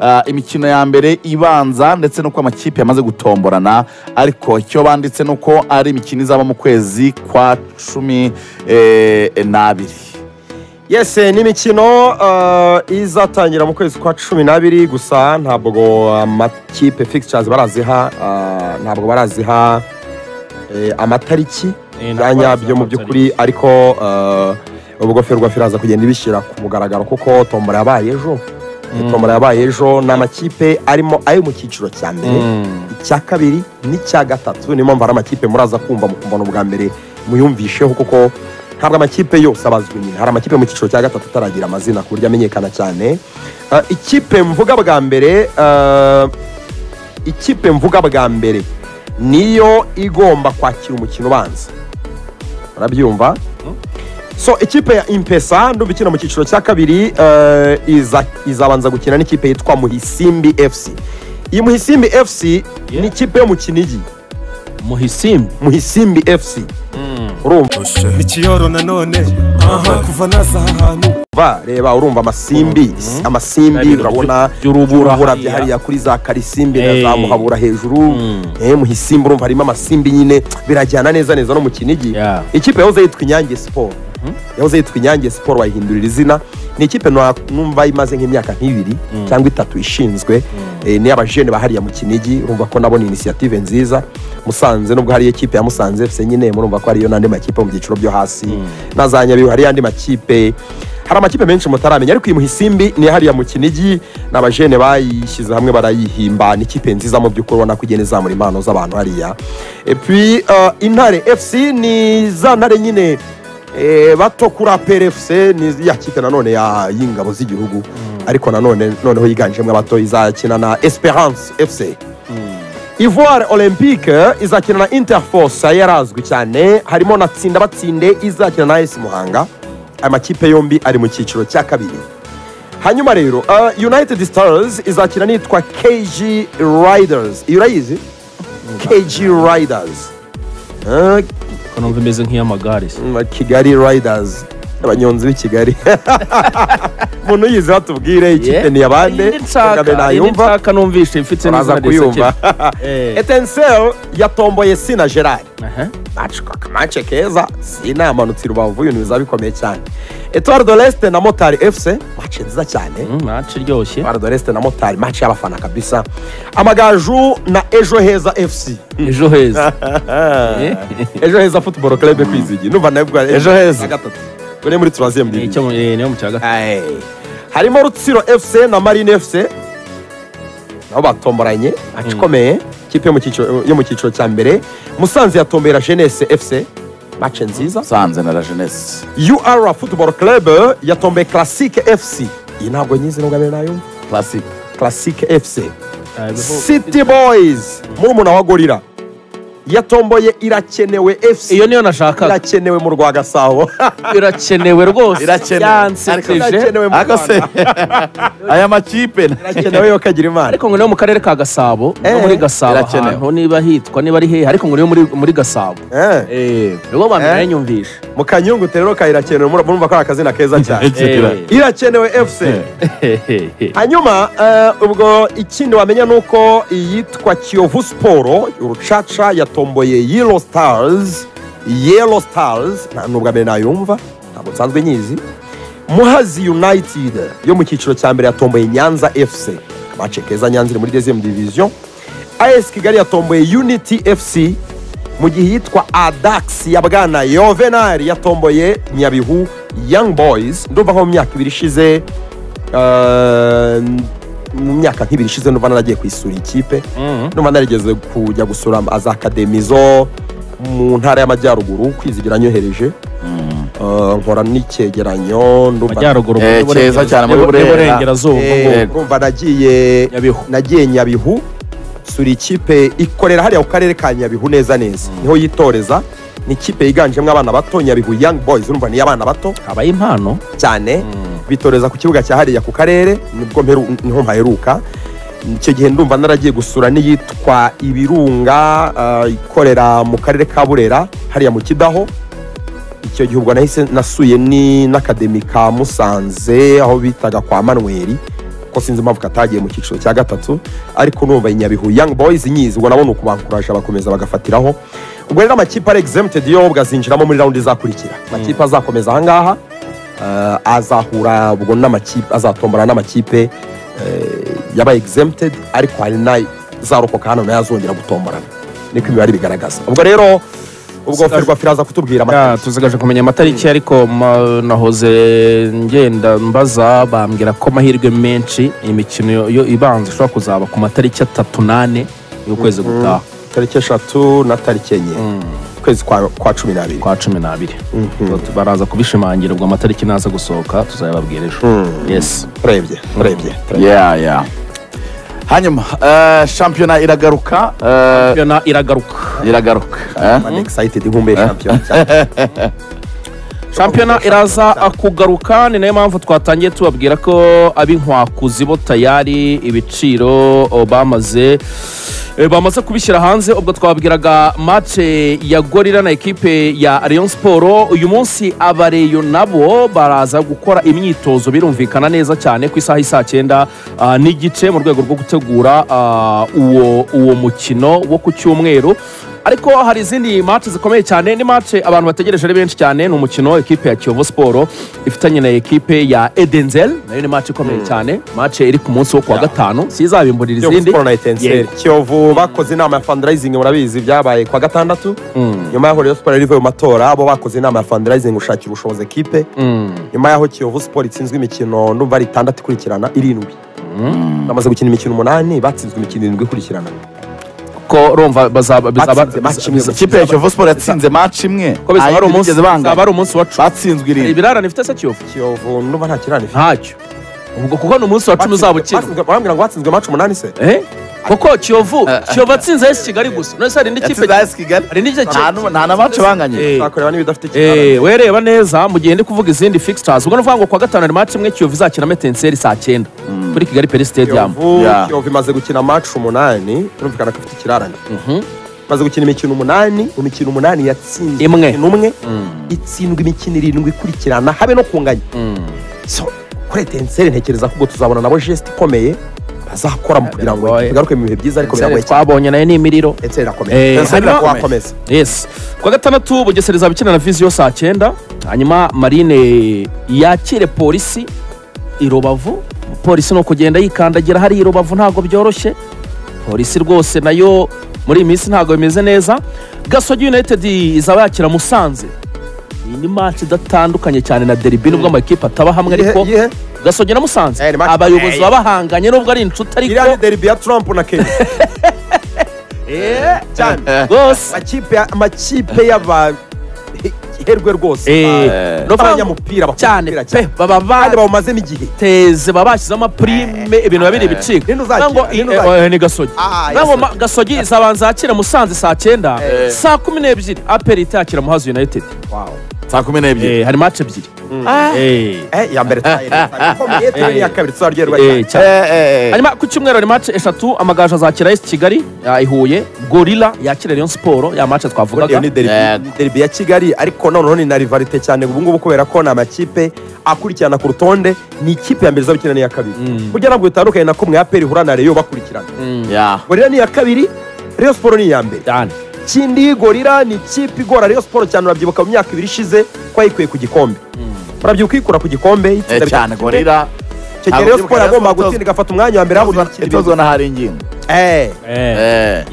ah, imikino ya mbere ibanza ndetse n'uko amakipe yamaze gutomborana ariko icyo banditse ni uko ari imikino izaba mu kwezi kwa cumi eh, n'abiri. Yes ni imikino izatangira mu kwezi kwa cumi n'abiri gusa ntabwo amakipe fixtures baraziha ntabwo baraziha eh, amatariki Eh, bya ntabwo nyabyo mu by'ukuri ariko ubwo ferwafa iraza kugenda ibishyira ku mugaragaro kuko tombora yabaye ejo. Tombora yabaye ejo ni amakipe arimo ayo mu cyiciro cya mbere icya kabiri n'icya gatatu. Niyo mpamvu hari amakipe muraza kumva mu kumva ubwa mbere muyumvisheho kuko ntabwo amakipe yose abazwi nyine. Hari amakipe mu cyiciro cya gatatu ataragira amazina ku buryo amenyekana cyane. Uh, ikipe mvuga bwa mbere uh, ikipe mvuga bwa mbere niyo igomba kwakira umukino ubanza. Urabyumva? So ikipe ya impesa ndumva ikina mu cyiciro cya kabiri iza, izabanza gukina n'ikipe yitwa muhisimbi fc iyi muhisimbi fc ni ikipe yo mu kinigi. Muhisimbi? Muhisimbi fc urumva. Ikiyoro nanone aha kuva naza aha hantu. Va, reba urumva amasimbi. Amasimbi Ibintu urabona urubura hariya. hariya kuri za karisimbi na Eh. za muhabura hejuru. Eh, muhisimbi urumva harimo amasimbi nyine. Birajyana neza neza no mu kinigi. Ikipe yahoze yitwa inyange siporo yahoze yitwa inyange siporo bayihindurira izina. Ni ikipe numva imaze nk'imyaka nk'ibiri cyangwa itatu ishinzwe. Eh, ni abajene bahariya mu kinigi urumva ko nabo ni inisiyative nziza. Musanze nubwo hari ikipe ya musanze fc nyine murumva ko hariyo n'andi makipe mu byiciro byo hasi. Na za nyabihu hari andi makipe. Hari amakipe menshi mutaramenya ariko iyi muhisimbi ni hariya mu kinigi. Ni abajene bayishyize hamwe barayihimba ni ikipe nziza mu by'ukuri ubona ko igenda izamura impano z'abantu hariya. Epi intare fc ni za ntare nyine. Bato kuri fc ni ya kipe nanone y'ingabo z'igihugu. Ariko nanone noneho yiganjemo abato izakina na esperance fc ivoire olympique izakina na interforce yarazwi cyane. Harimo na tsinda batsinde izakina na esi muhanga. Aya makipe yombi ari mu cyiciro cya kabiri. Hanyuma rero uh, united stars izakina nitwa kg riders. Iyo urayizi? Kg riders. Uh, ko numva imeze nk'iy'amagare kigali riders abanyonzi b'i kigali. Umuntu uyizi batubwire ikipe ni abande nshaka numvishe ifite neza kuyumva etenseri yatomboye sina gerard. Aha. mace keza sina amanutse i rubavu ibintu bizaba bikomeye cyane de leste na motari fc mace nziza cyane. Mm, match iryoshye de leste na motari mace y'abafana kabisa. Amagaju na ejo heza fc ejo heza. Ejo heza football club kwizigi numva nabwo Ejo heza. gatatu uri muri troisième Ni division icyo mu- eh, niyo mu cya gatatu harimo rutsiro fc na marine fc nabo batomboranye match ikomeye ikipe yo mu cyiciro- cya mbere. Musanze yatombera jeunesse fc match nziza sanze na la jeunesse. Ur football club yatombeye classique fc iyi ntabwo nyizi nubwo mbere na yo? Classic. Classique fc Ah, city boys murumuna wa gorira yatomboye irakenewe fc iyo niyo nashakaga. Irakenewe mu rwa gasabo irakenewe rwose. Irakenewe. aya makipe irakenewe yo kagira imana. Ariko ngo niyo mu karere ka gasabo no Eh, muri gasabo ahantu niba hitwa niba ari hehe ariko ngo niyo muri, muri gasabo. Eh. eh nibo bantu nayanyumvisha mu kanyungu rero ka irakenewe murumva ko ari akazina keza cyane. Irakenewe fc hanyuma ubwo ikindi wamenya ni uko iyitwa kiyovu siporo urucaca yatomboye stars yellow stars nta nubwo mbere nayumva ntabwo nsanzwe nyizi. Muhazi united yo mu cyiciro cya mbere yatomboye nyanza fc amace keza nyanza iri muri deuxième division. As kigali yatomboye unity fc mu gihe yitwa adax ya bwana yovenal yatomboye nyabihu young boys. Ndumva nko mu myaka ibiri ishize eh, mu myaka nk'ibiri ishize ndumva naragiye kuyisura ikipe ndumva narigeze kujya gusura za akademi zo mu ntara y'amajyaruguru kwizigira nyohereje. Eh, nkora n'icyegeranyo amajyaruguru Eh, mu keza cyane muri burengerazuba Eh, urumva nagiye Nyabihu. nagiye nyabihu sura ikipe ikorera hariya ku karere ka nyabihu neza neza. Niho yitoreza ni ikipe yiganjemo abana bato nyabihu young boys urumva ni iy'abana bato? Habaye impano. Cyane. Bitoreza ku kibuga cya hariya ku karere ni ho mpaheruka icyo gihe ndumva naragiye gusura n'iyitwa ibirunga ah, ikorera mu karere ka burera hariya mu kidaho. Icyo gihe ubwo nahise nasuye n'akademi ka musanze aho bitaga kwa manweri ko sinzi impamvu katagiye mu cyiciro cya gatatu ariko numva i nyabihu. Young boys nyizi ubwo nabo ni ukubankuraje bakomeza bagafatiraho. Ubwo rero amakipe ari exempted yo ubwo azinjiramo muri raundi izakurikira. Amakipe azakomeza ahangaha. eh, azahura ubwo n'amakipe azatombora n'amakipe eh, yaba exempted ariko hari n'azarokoka hano na yo azongera gutomborana. Niko imibare bigaragaza. Ubwo rero ubwo ferwafa iraza kutubwira amatariki. tuzigaje kumenya amatariki ariko nahoze ngenda mbaza bambwira ko amahirwe menshi iyi mikino yo- yo ibanza ishobora kuzaba ku matariki atatu n'ane y'ukwezi gutaha. Tariki eshatu na tariki enye. Ukwezi kwa cumi n'abiri. Kwa cumi n'abiri. Baraza kubishimangira ubwo amatariki naza gusohoka tuzayababwira ejo. Yes. Urebye urebye. Urebye. yeah yeah. Hanyuma eh, shampiyona iragaruka eh, shampiyona iragaruka. iragaruka eh? I'm excited nkumbuye shampiyona shampiyona iraza kugaruka ni na yo mpamvu twatangiye tubabwira ko ab'inkwakuzi bo tayari ibiciro bamaze e, bamaze kubishyira hanze. Ubwo twababwiraga mace ya gorira na ekipe ya rayon siporo uyu munsi abareyo nabo baraza gukora imyitozo birumvikana neza cyane ku isaha y'isaa cyenda ah, n'igice mu rwego rwo gutegura ah, uwo mukino wo ku cyumweru. Ariko hari izindi match zikomeye cyane ni match abantu bategereje ari benshi cyane ni umukino ekipe ya kiyovu siporo ifitanye na ekipe ya edenzel na yo ni match ikomeye cyane match iri ku munsi wo kuwa gatanu sizabimburira Kiyovu izindi. Kiyovu bakoze inama ya fundraising murabizi byabaye kwa gatandatu. Nyuma yaho Rayon Sport yari ivuye mu matora bo bakoze inama ya fundraising gushakira ubushobozi ekipe. Mm. nyuma yaho kiyovu Sport itsinzwe imikino ndumva ari itandatu ikurikirana irindwi. Bamaze gukina imikino umunani batsinzwe imikino irindwi ikurikirana. Ko rumva bazaba bizaba Batsinze match imwe biza- ikipe ya kiyovu siporo yatsinze match imwe bizaba ari umunsi wa cumi batsinzwe irindwi ibirarane ifite se kiyovu kiyovu ndumva nta kirane ifite. ntacyo. Ubwo kuko ni umunsi wa cumi uzaba Batsinzwe- barambwira ngo batsinzwe match umunani se? Eh? Kuko kiyovu? Kiyovu atsinze esi kigali gusa. None se hari kigali? hari indi nta na match banganye Eh. twakoreba n'ibidafite kigali wereba neza mu gihe ndi kuvuga izindi fixtures. Ubwo nuvuga ngo kuwa gatanu hari match imwe kiyovu izakina metenseri saa cyenda. Kuri kigali peri stadium. Kiyovu imaze gukina match umunani turumvikana ko ifite ikirarane. Imaze gukina imikino umunani mu mikino umunani yatsinzwe Imwe. umwe itsindwa imikino irindwi ikurikirana habe no kunganya. So kuri etenseri ntekereza ko ubwo tuzabona nabo jesite ikomeye bazakora kugira ngo Biragoye. tugaruke mu bihe byiza ariko biragoye. cyane twabonye na yo ni imiriro etenseri Eh, irakomeye etenseri hanyuma- irakomeza yes. Kuwa gatandatu bugesera izaba ikina na viziyo saa cyenda. Hanyuma marine yakire polisi i rubavu. Polisi ni ukugenda yikandagira hari i rubavu ntabwo byoroshye. Polisi rwose na yo muri iyi minsi ntabwo bimeze neza. Gasogi united izaba yakira musanze. Iyi ni match idatandukanye cyane na deribi nubwo amakipe ataba hamwe ariko Iyihe- iyihe? gasogi na musanze. Eh, ni match- abayobozi Eh, baba bahanganye nubwo ari inshuti ariko iriya ni deribi ya trump na kenya. Eh, cyane rwose amakipe amakipe y'abaherwe rwose. Eh, no kuvuga ngo- n'abanyamupira bakunda cyane umupira pe cyane baba kandi ba bawumazemo igihe teze baba bashyizemo prime ibintu biba biri bicika. Ninde uzakira? Ngo i- Ninde uzakira? eh, ni gasogi. Ah, Ngo yes. ma- gasogi izabanza yakira musanze saa cyenda. Saa kumi n'ebyiri. Aperi itakira muhazi united. Saa kumi n'ebyiri. Eh, hari match ebyiri. Eh. Eh, iya mbere twayirenza ikomeye turi iya kabiri tuzaryoherwa cyane hanyuma ku cyumweru hari match eshatu amagaju azakira esi kigali ya i huye gorilla yakira rayon siporo ya match twavugaga ni derby ya kigali ariko noneho ni na rivalite cyane ubu ngubu kubera ko ni amakipe akurikirana ku rutonde ni ikipe ya mbere izaba ikina n'iya kabiri burya ntabwo bitandukanye na kumwe aperi ihura na reyo bakurikirana Yeah. gorira ni iya kabiri reyo siporo ni iya mbere cyane kindi gorira ni ikipe igora reyo siporo cyane urabyibuka mu myaka ibiri ishize ko yayikuye ku gikombe urabyibuka ikura ku gikombe Eh, itsinda cyane bitatu. gorira icyo gihe reyo siporo yagombaga gutsinda igafata umwanya wa mbere habura itozwa na hari ingingo Eh, Eh. Yes.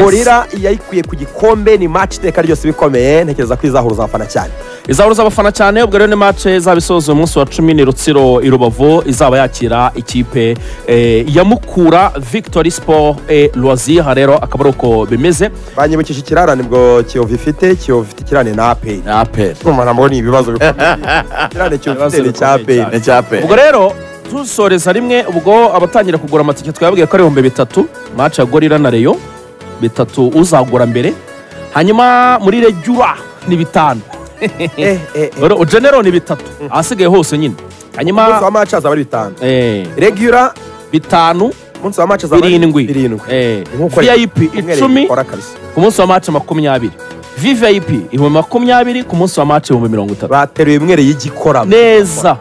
Gorira yayikuye ku gikombe ni match iteka ryose bikomeye. Ntekereza ko izahuruza abafana cyane. Izahuruza abafana cyane ubwo rero ni match izaba isoza umunsi wa cumi ni rutsiro i rubavu. Izaba yakira ikipe eh, ya mukura victory sport eh, loisir rero akaba ari uko bimeze. Banyibukije ikirarane ubwo kiyovu ifite kiyovu ifite ikirane na aperi ni aperi urumva ntabwo ni ibibazo bikomeye ikirane kiyovu ifite ni icya aperi ubwo rero dusoreza rimwe ubwo abatangira kugura amatike twababwiye ko ari ibihumbi bitatu match ya gorira na reyo bitatu uzagura mbere hanyuma muri regura ni bitanu. Eh eh eh. Ro- genero ni bitatu ahasigaye hose nyine. Umunsi hanyuma wa match azaba ari bitanu. Regular bitanu. Umunsi wa match azaba ari vip umwe icumi. ku munsi wa match makumyabiri. Vvip ibihumbi makumyabiri ku munsi wa match ibihumbi mirongo itatu. Bateruye imwere y'igikora. Neza.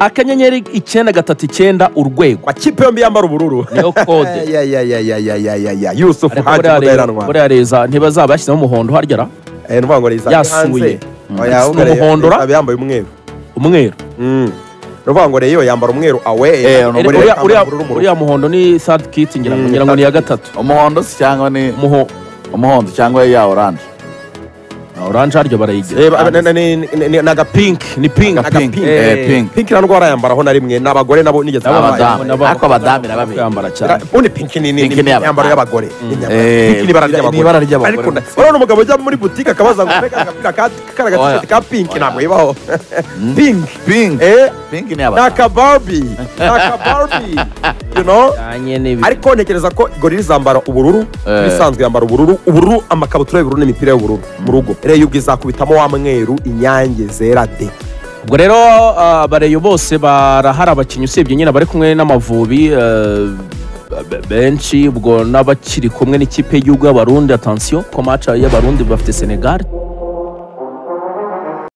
Akanyenyeri icyenda gatatu icyenda urwego. Amakipe yombi yambara ubururu. Niyo kode. Ya, ya, ya, ya, ya, ya, ya, ya. yusufu rero- mudaheranwa buriya reza ntibazaba bashyizemo umuhondo harya ra? Eh, Yasuye. Mm. Ni Reza- umuhondo ra? Reza yambaye umweru. Umweru. Mm. nuvuga ngo reyo yambara umweru awe Eh, uriya muhondo ni third kit ngira ngo Mm, ngira ngo ni iya gatatu. Umuhondo cyangwa ni Umuho- umuhondo cyangwa ya oranje oranje haryo barayigira Eh, ni- ni- ni- ni agapink ni pink Aga pink, pink. eh, pink. pink na ndwara yambaraho na rimwe ni abagore nabo nigeze Nabo bambaye. abadamu. nabo- ariko abadamu nabo kwambara cyane ubundi pink. ni ni- ni ni imyambaro y'abagore Ni imyambaro- Eh, pink ni ibara ni ry'abagore ariko nda- urabona umugabo ujya muri butike akabaza ngo mbega agapira ka kara Oya. gatisheti ka pink ntabwo ibaho pink. Pink. Eh? Pink ni ni abadamu akabarbi ni know? Cyane n'ibi ariko ntekereza ko gorira izambara ubururu Eh. ibisanzwe yambara ubururu ubururu amakabutura y'ubururu n'imipira y'ubururu mu rugo rero ubwo izakubitamo wa mweru inyange zera de. Ubwo rero ah, abareyo bose barahari abakinnyi usibye nyine bari kumwe n'amavubi eh, be- benshi. Ubwo n'abakiri kumwe n'ikipe y'igihugu y'abarundi atansiyo ko maca y'abarundi bafite senegal.